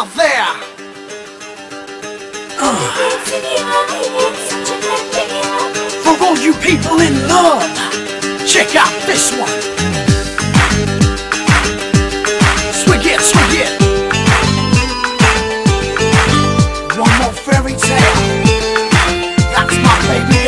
out there. For all you people in love, check out this one. Swig it, swig it. One more fairy tale. That's my baby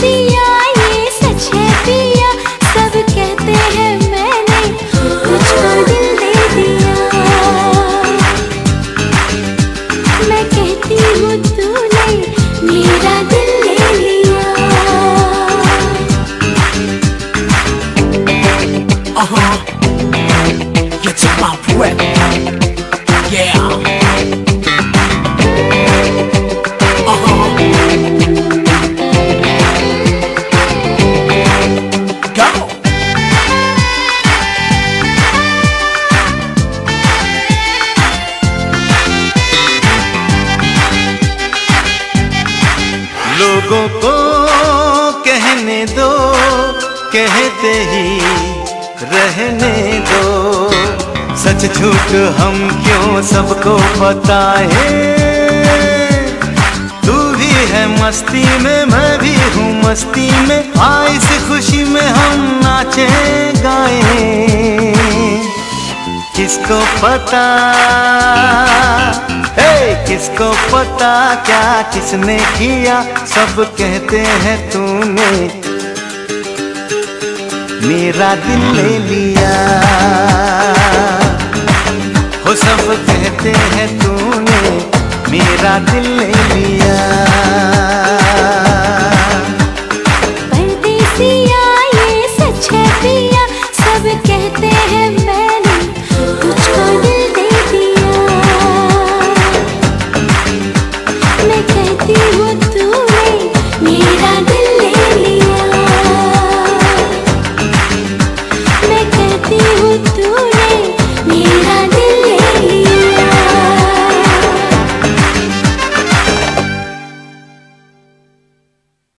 see लोगों को कहने दो, कहते ही रहने दो। सच झूठ हम क्यों सबको बताए तू भी है मस्ती में, मैं भी हूँ मस्ती में। आ इस खुशी में हम नाचे, गाए। किसको पता? हे किसको पता क्या किसने किया? सब कहते हैं तूने। मेरा दिल ले लिया। हो सब कहते हैं तूने। मेरा दिल ले